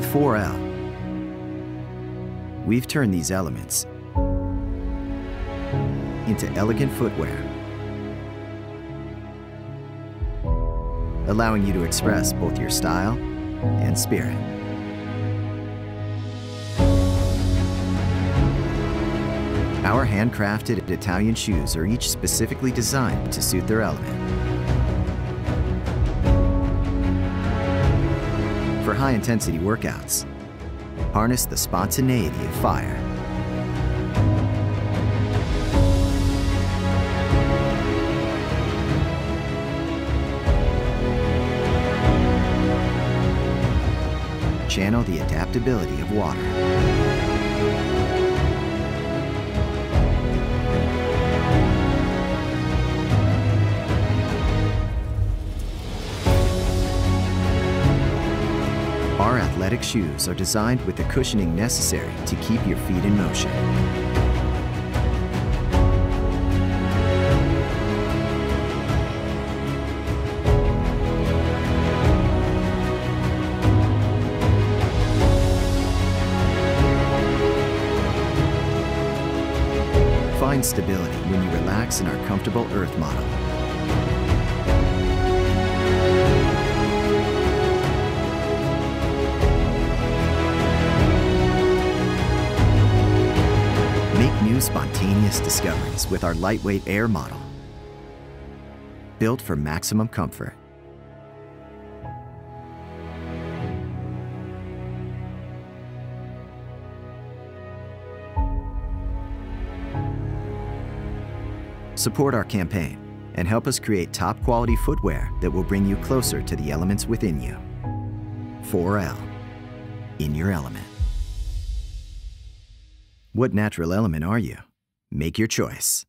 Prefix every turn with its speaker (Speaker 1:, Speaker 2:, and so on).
Speaker 1: 4L. We've turned these elements into elegant footwear, allowing you to express both your style and spirit. Our handcrafted Italian shoes are each specifically designed to suit their element. For high-intensity workouts, harness the spontaneity of fire. Channel the adaptability of water. Our athletic shoes are designed with the cushioning necessary to keep your feet in motion. Find stability when you relax in our comfortable Earth model. New spontaneous discoveries with our lightweight Air model. Built for maximum comfort. Support our campaign and help us create top quality footwear that will bring you closer to the elements within you. 4L, in your element. What natural element are you? Make your choice.